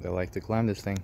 They like to climb this thing.